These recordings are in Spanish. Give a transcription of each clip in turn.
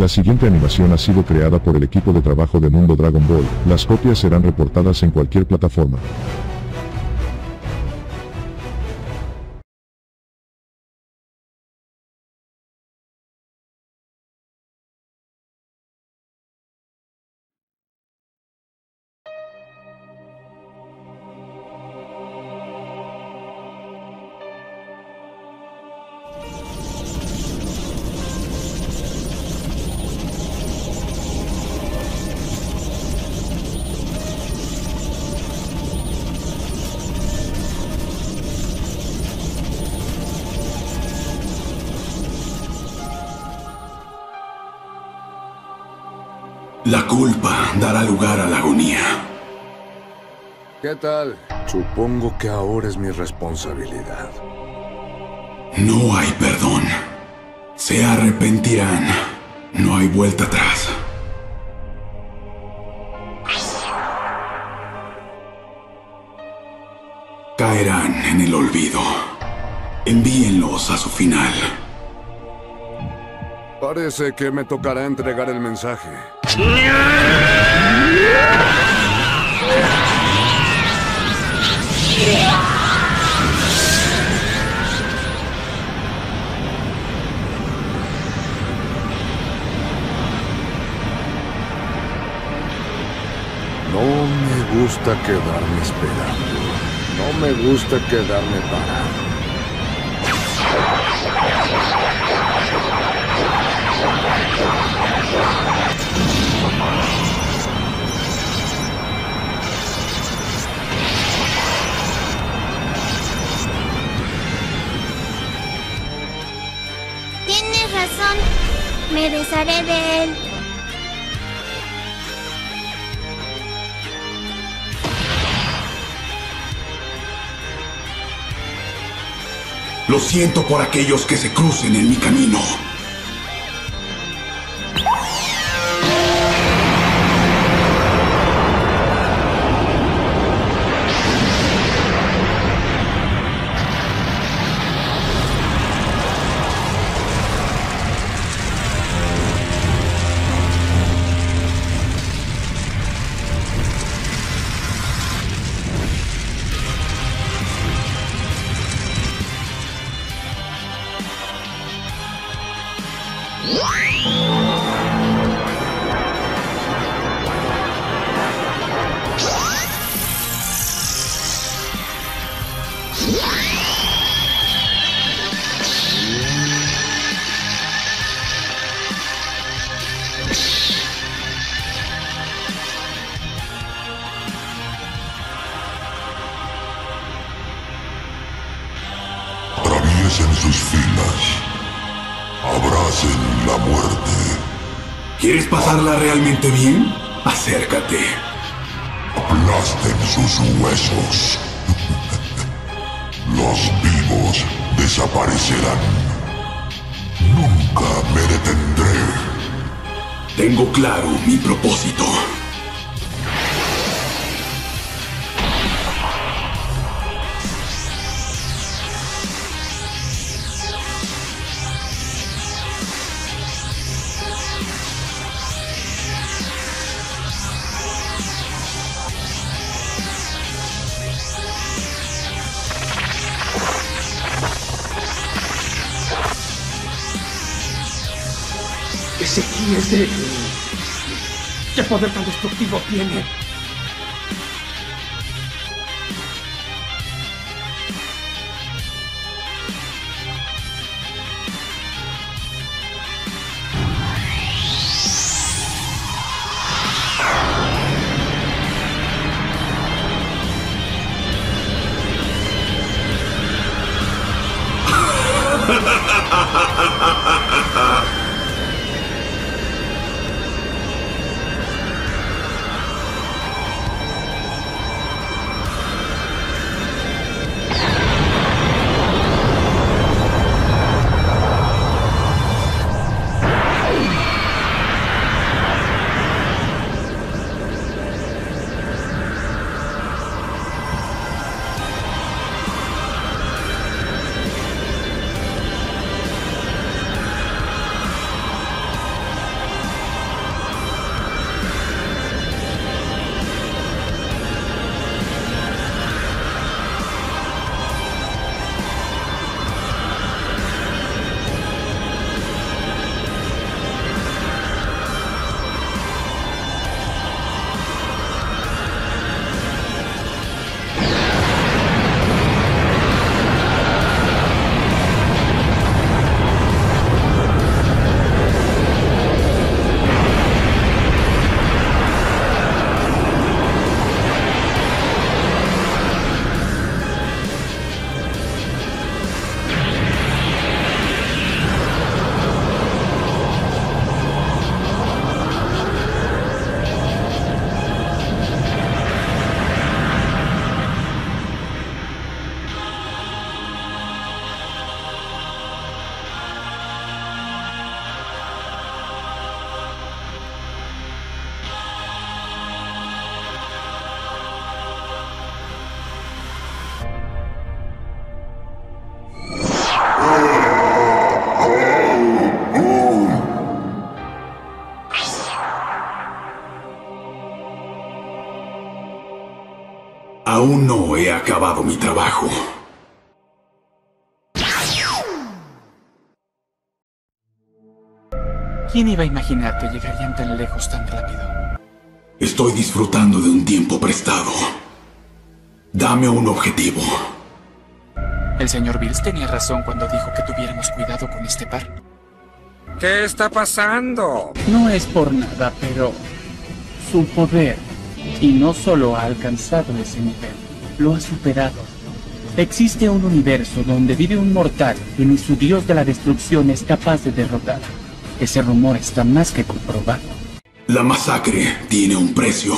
La siguiente animación ha sido creada por el equipo de trabajo de Mundo Dragon Ball. Las copias serán reportadas en cualquier plataforma. Tal? Supongo que ahora es mi responsabilidad. No hay perdón. Se arrepentirán. No hay vuelta atrás. Caerán en el olvido. Envíenlos a su final. Parece que me tocará entregar el mensaje. No me gusta quedarme esperando. No me gusta quedarme parado. Razón. Me desharé de él. Lo siento por aquellos que se crucen en mi camino. Pasarla realmente bien? Acércate. Aplasten sus huesos. Los vivos desaparecerán. Nunca me detendré. Tengo claro mi propósito. Ese ki es de... ¿Qué poder tan destructivo tiene? Aún no he acabado mi trabajo. ¿Quién iba a imaginar que llegarían tan lejos tan rápido? Estoy disfrutando de un tiempo prestado. Dame un objetivo. El señor Bills tenía razón cuando dijo que tuviéramos cuidado con este par. ¿Qué está pasando? No es por nada, pero su poder, y no solo ha alcanzado ese nivel, lo ha superado. Existe un universo donde vive un mortal que ni su dios de la destrucción es capaz de derrotar. Ese rumor está más que comprobado. La masacre tiene un precio.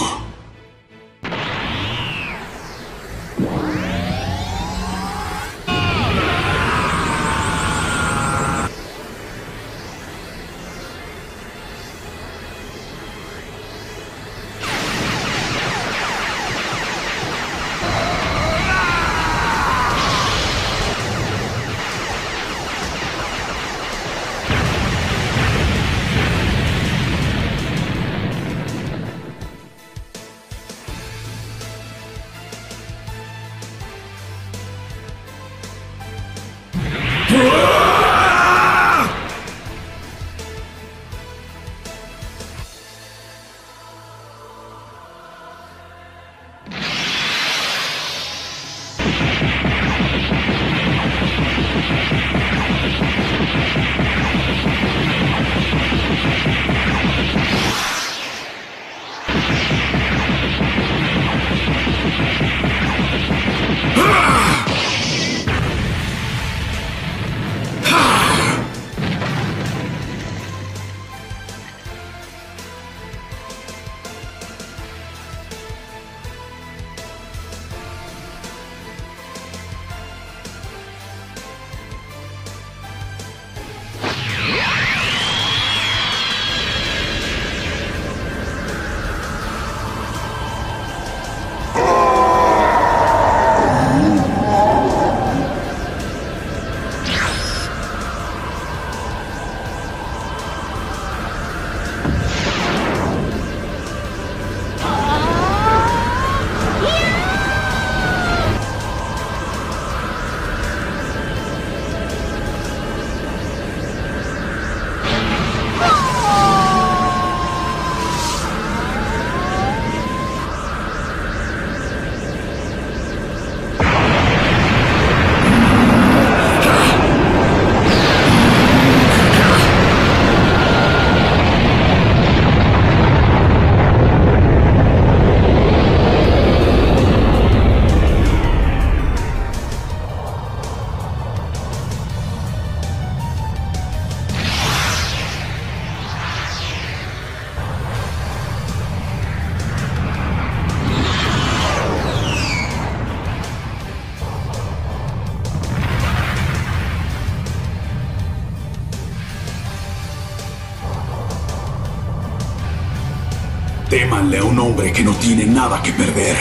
Que no tiene nada que perder.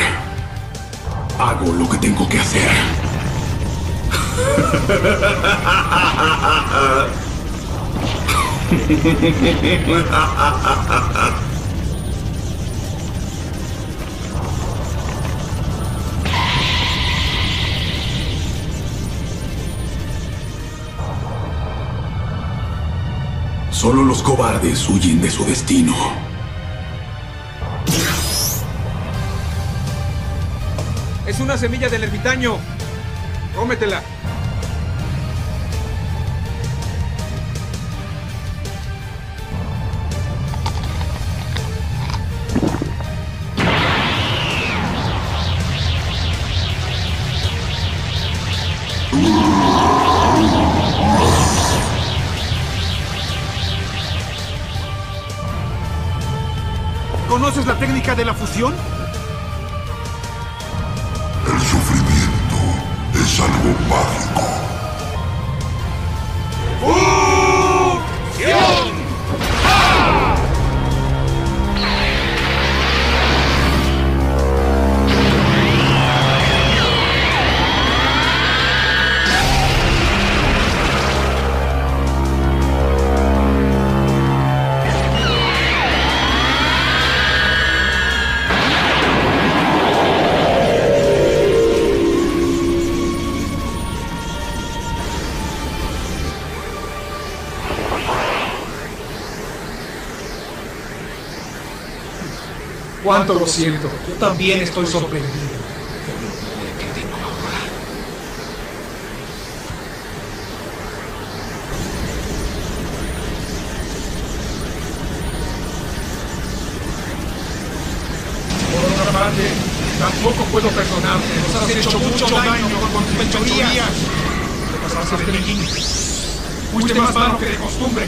Hago lo que tengo que hacer. Solo los cobardes huyen de su destino. Una semilla del ermitaño. Cómetela. ¿Conoces la técnica de la fusión? Es Cuánto lo siento. Yo también estoy sorprendido. Por otra parte, tampoco puedo perdonarte. Nos has hecho mucho daño con tus fechorías. Te pasaste de mí. Fuiste más malo que de costumbre.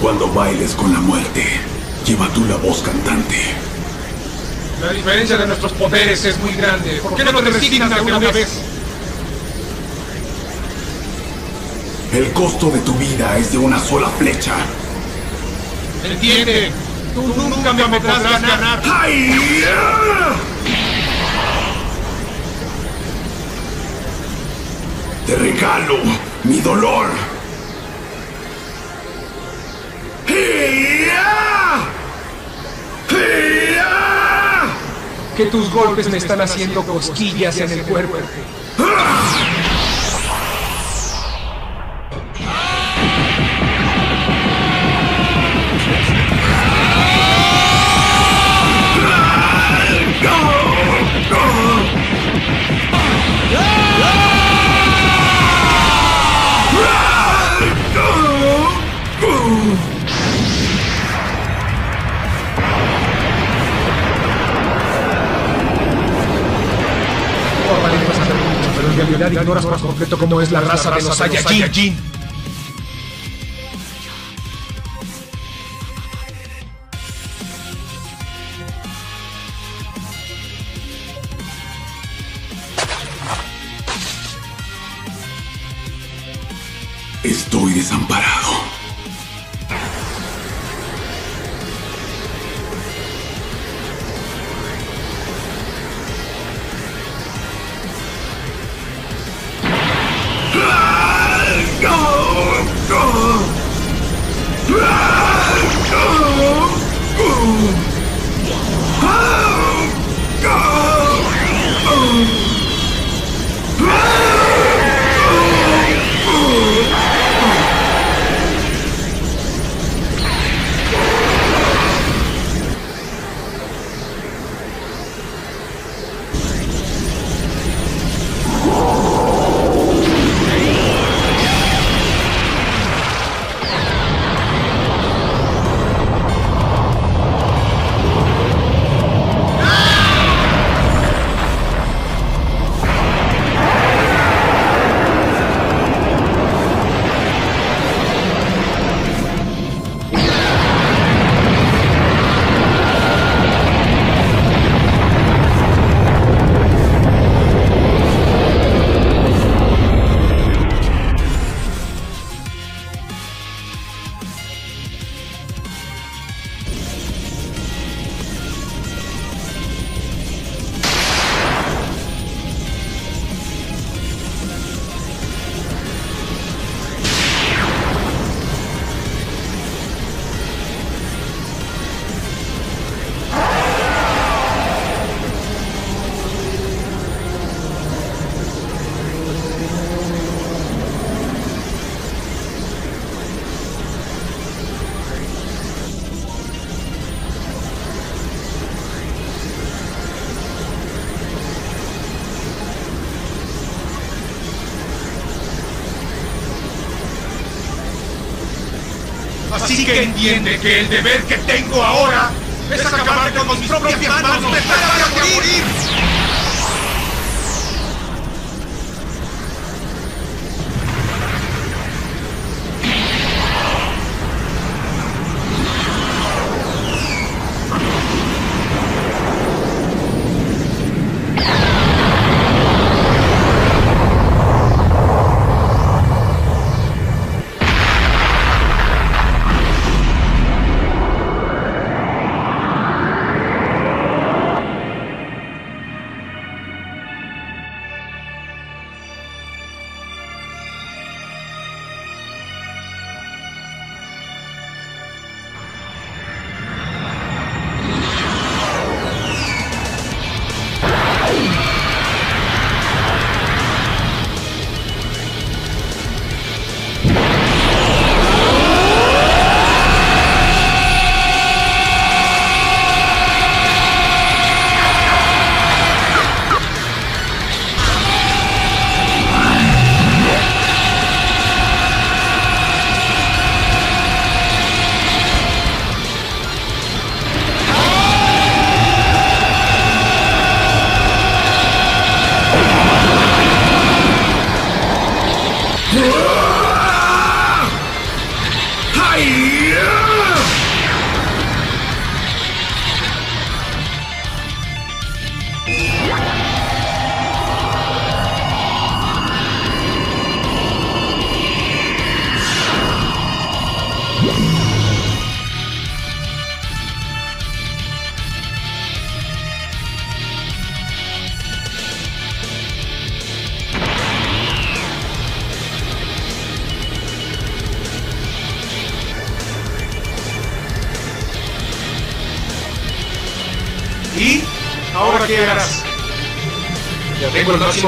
Cuando bailes con la muerte, lleva tú la voz cantante. La diferencia de nuestros poderes es muy grande. ¿Por qué no te resignas de una vez? El costo de tu vida es de una sola flecha. Entiende, tú nunca me podrás ganar. ¡Ay! Te regalo mi dolor. Que tus golpes me están haciendo cosquillas en el cuerpo. Ignoras por completo cómo es la raza de los Saiyajin. Así que entiende que el deber que tengo ahora es acabar con mis propias manos. ¡Prepárate a morir!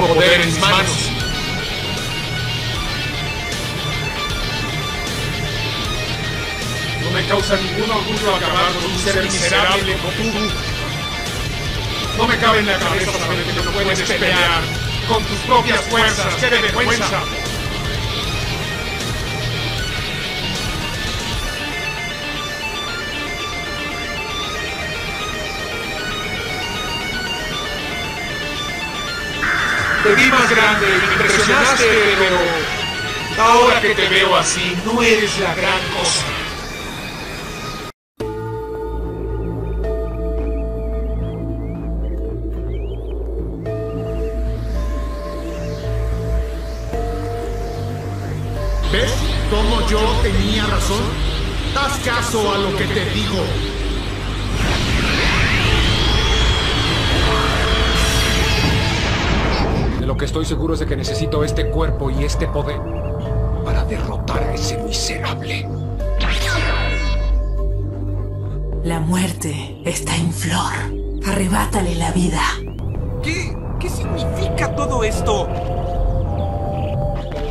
Poder en mis manos. No me causa ningún orgullo acabar con un ser miserable como tú. No me cabe en la cabeza saber que no puedes pelear con tus propias fuerzas. ¡Qué vergüenza! Te vi más grande me impresionaste, pero ahora que te veo así, no eres la gran cosa. ¿Ves cómo yo tenía razón? Haz caso a lo que te digo. Lo que estoy seguro es de que necesito este cuerpo y este poder para derrotar a ese miserable. La muerte está en flor. Arrebátale la vida. ¿Qué? ¿Qué significa todo esto?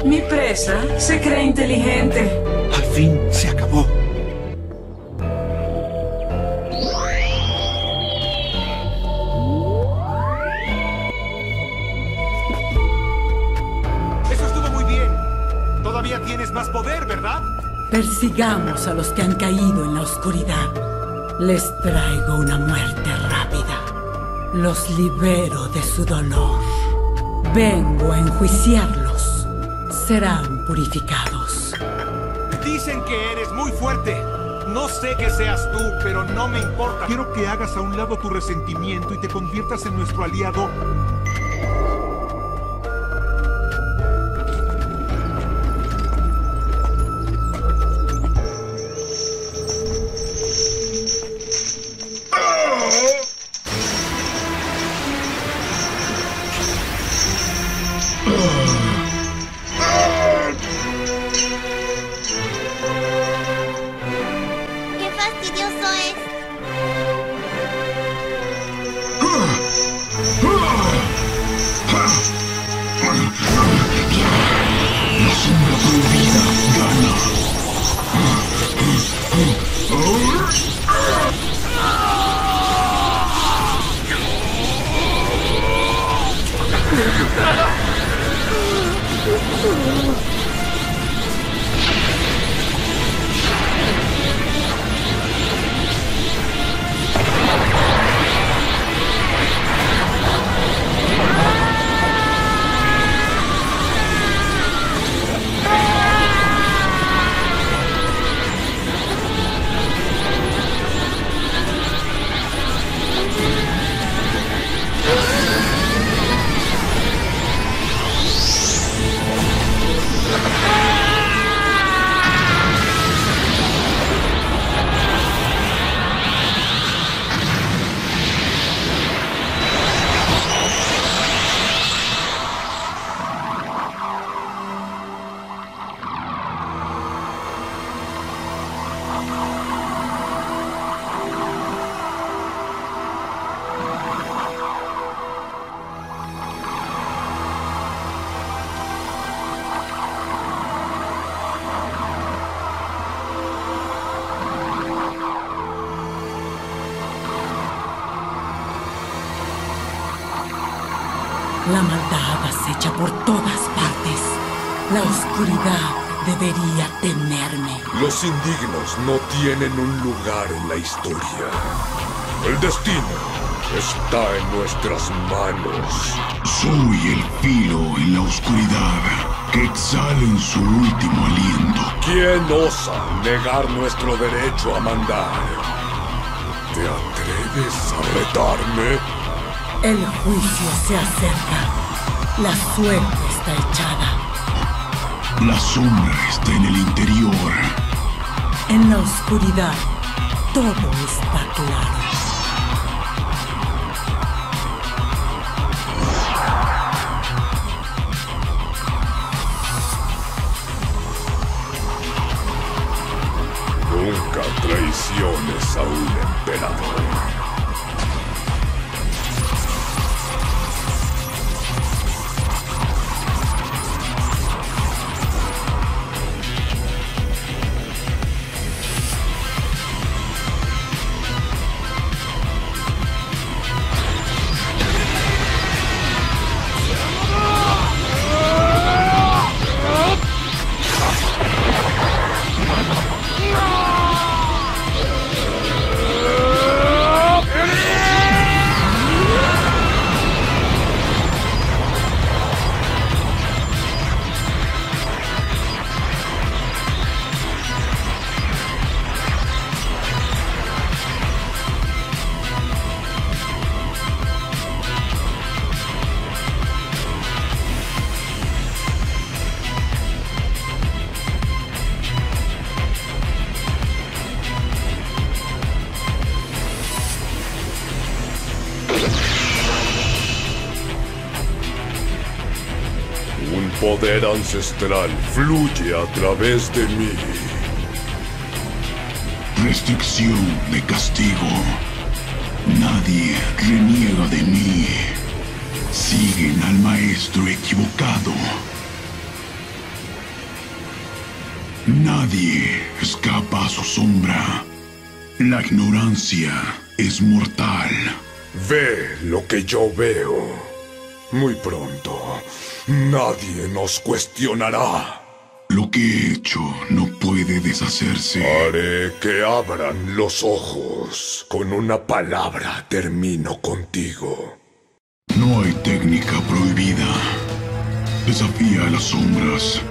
Mi presa se cree inteligente. Al fin se acabó. Tienes más poder, ¿verdad? Persigamos a los que han caído en la oscuridad. Les traigo una muerte rápida. Los libero de su dolor. Vengo a enjuiciarlos. Serán purificados. Dicen que eres muy fuerte. No sé que seas tú, pero no me importa. Quiero que hagas a un lado tu resentimiento y te conviertas en nuestro aliado. muito. La maldad acecha por todas partes. La oscuridad debería temerme. Los indignos no tienen un lugar en la historia. El destino está en nuestras manos. Soy el filo en la oscuridad que exhala en su último aliento. ¿Quién osa negar nuestro derecho a mandar? ¿Te atreves a retarme? El juicio se acerca. La suerte está echada. La sombra está en el interior. En la oscuridad, todo está claro. Nunca traiciones a un emperador. Ancestral fluye a través de mí. Restricción de castigo. Nadie reniega de mí. Siguen al maestro equivocado. Nadie escapa a su sombra. La ignorancia es mortal. Ve lo que yo veo. Muy pronto, nadie nos cuestionará. Lo que he hecho no puede deshacerse. Haré que abran los ojos. Con una palabra termino contigo. No hay técnica prohibida. Desafía a las sombras.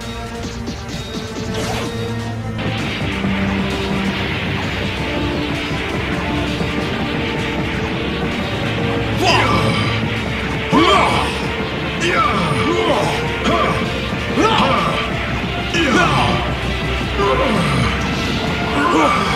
Huh.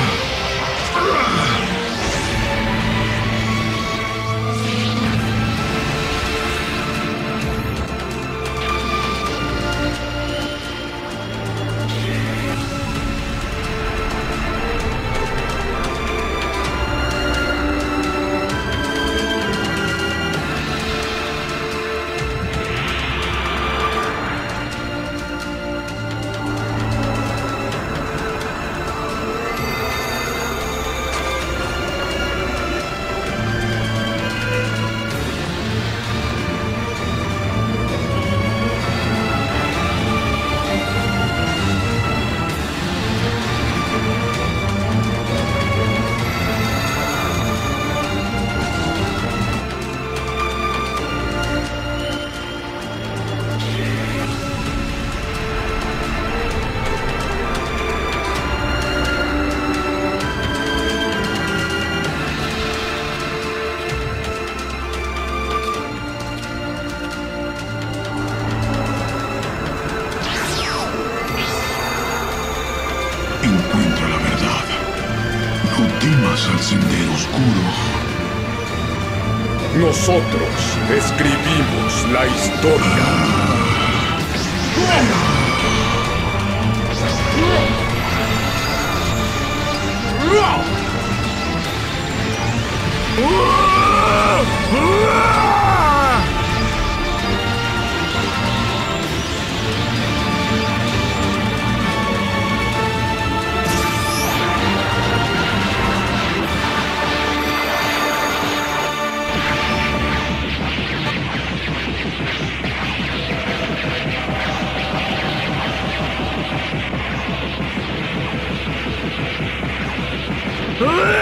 Oh!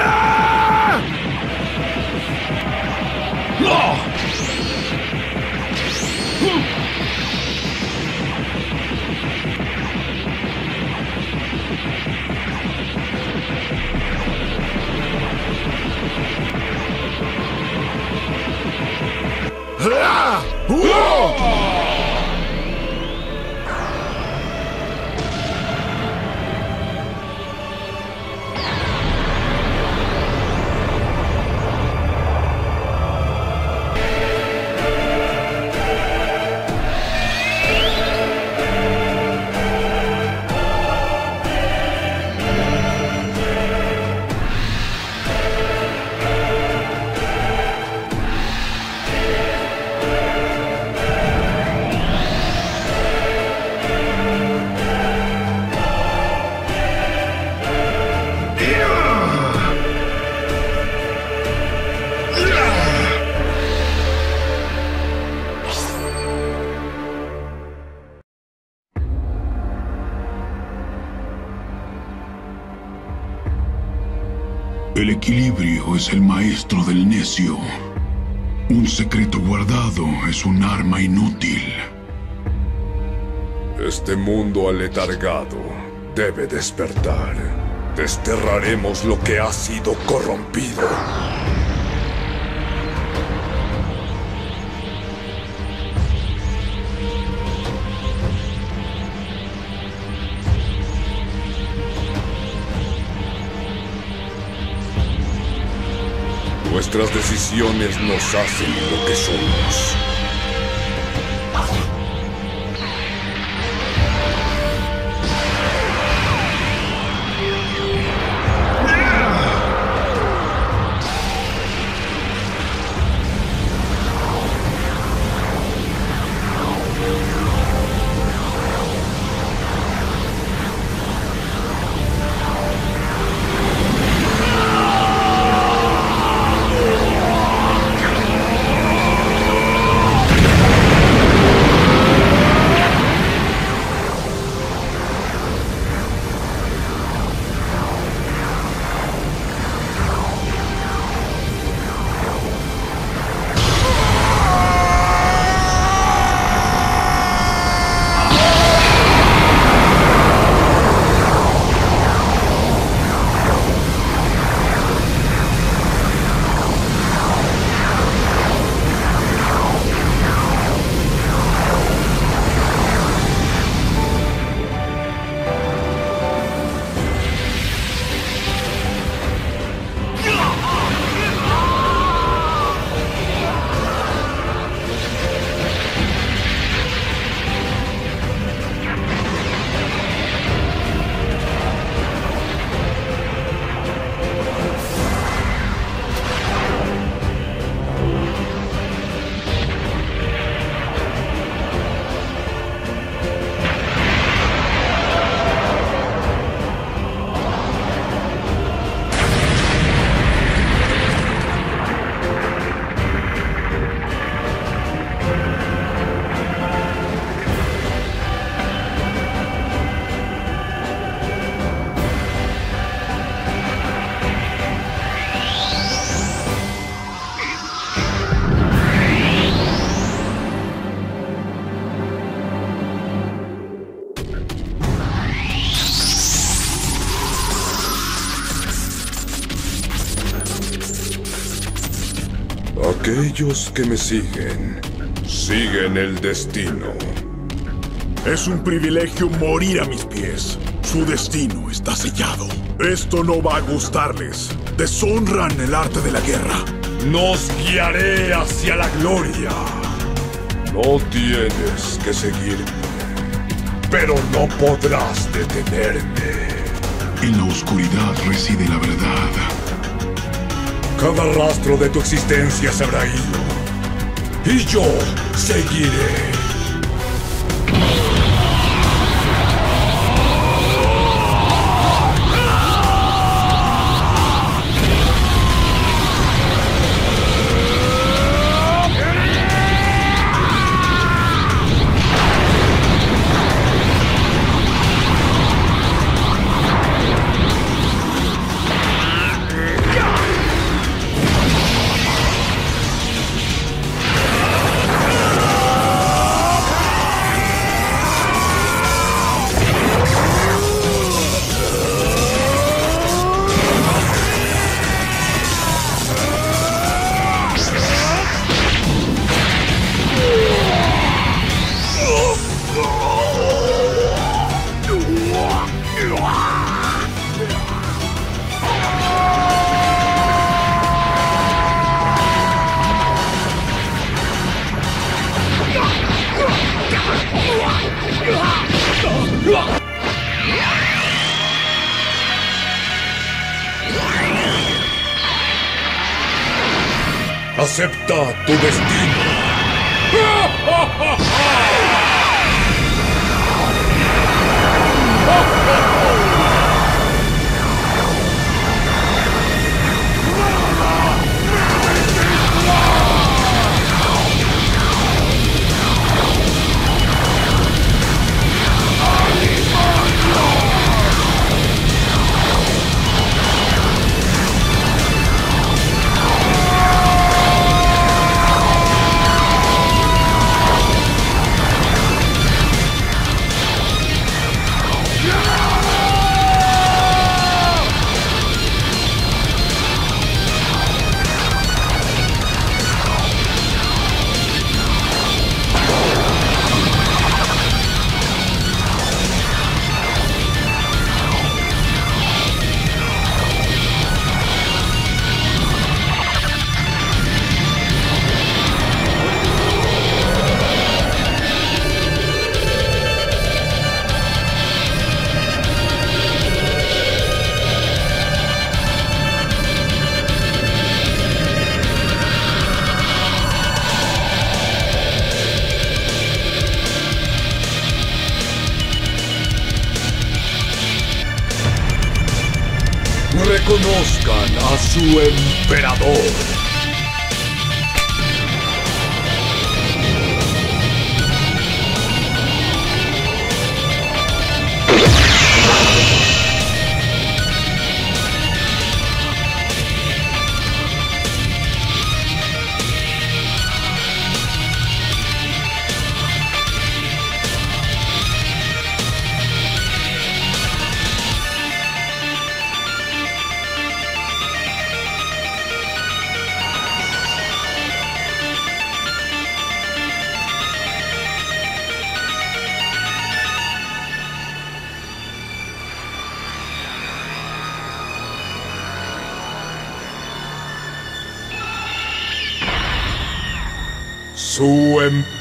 El equilibrio es el maestro del necio. Un secreto guardado es un arma inútil. Este mundo aletargado debe despertar. Desterraremos lo que ha sido corrompido. Nuestras decisiones nos hacen lo que somos. Aquellos que me siguen, siguen el destino. Es un privilegio morir a mis pies. Su destino está sellado. Esto no va a gustarles. Deshonran el arte de la guerra. Nos guiaré hacia la gloria. No tienes que seguirme, pero no podrás detenerme. En la oscuridad reside la verdad. Cada rastro de tu existencia se habrá ido. Y yo seguiré.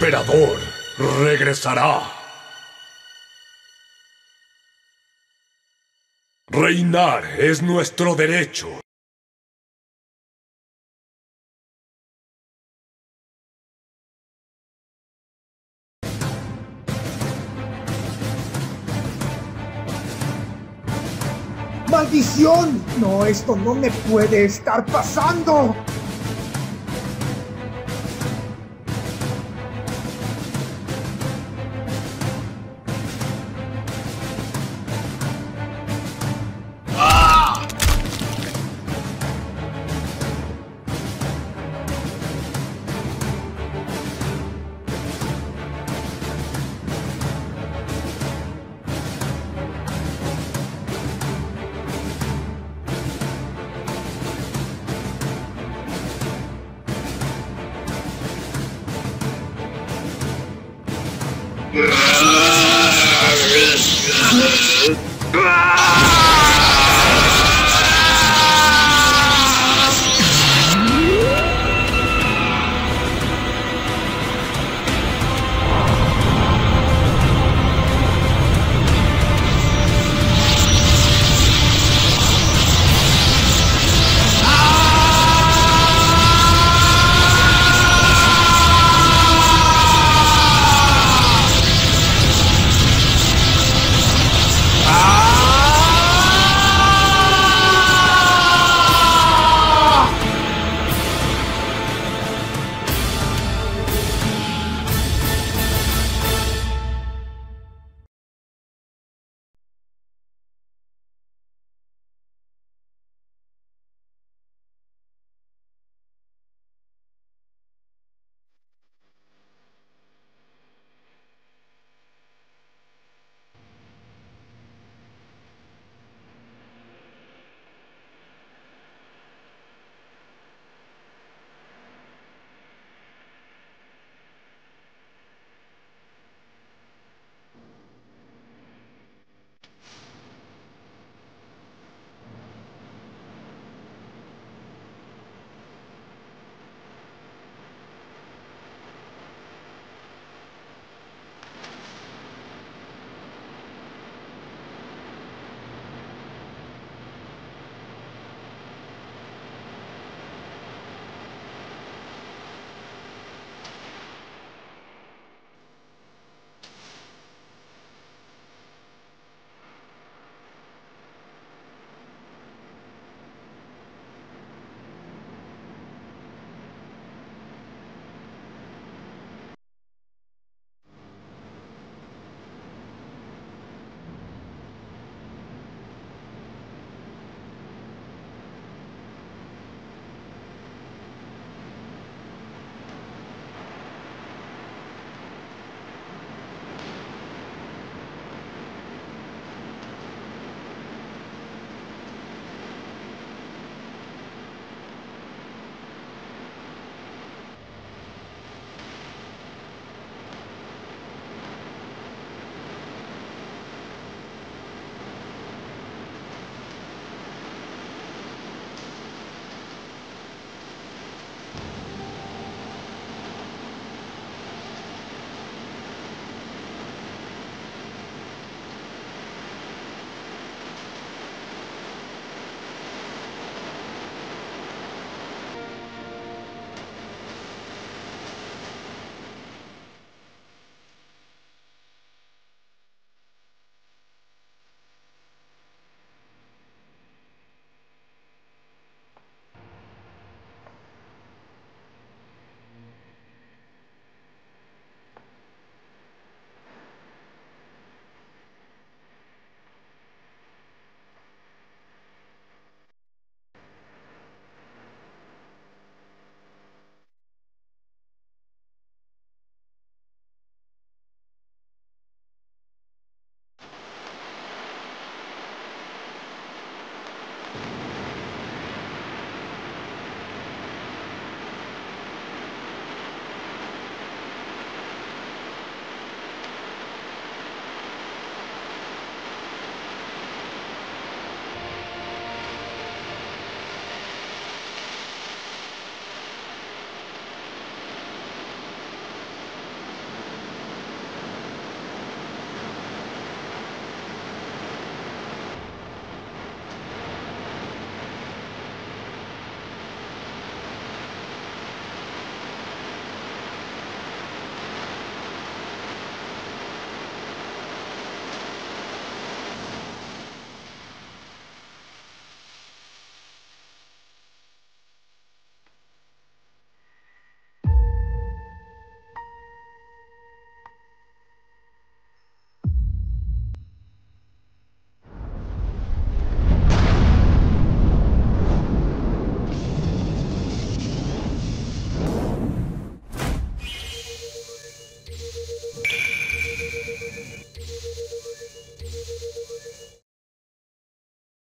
Emperador regresará. Reinar es nuestro derecho. ¡Maldición! No, esto no me puede estar pasando. Ah!